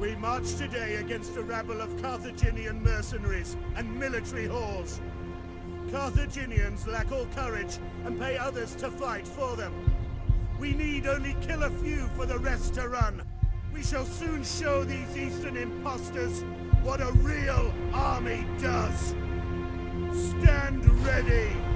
We march today against a rabble of Carthaginian mercenaries and military whores. Carthaginians lack all courage and pay others to fight for them. We need only kill a few for the rest to run. We shall soon show these eastern impostors what a real army does. Stand ready!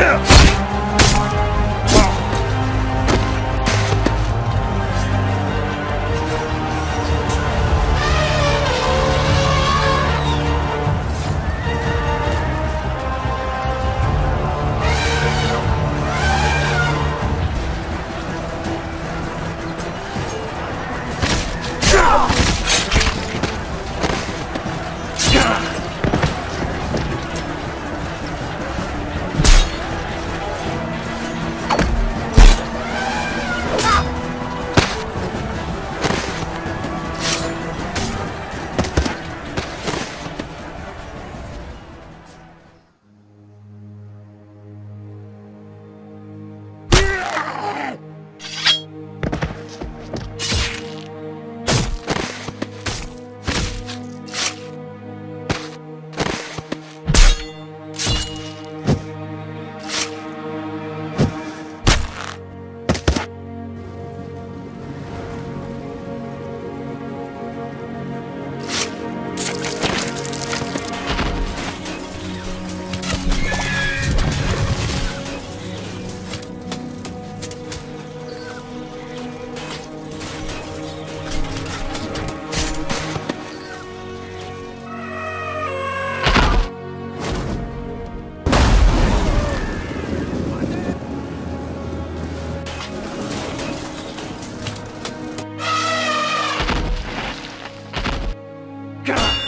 Yeah. God.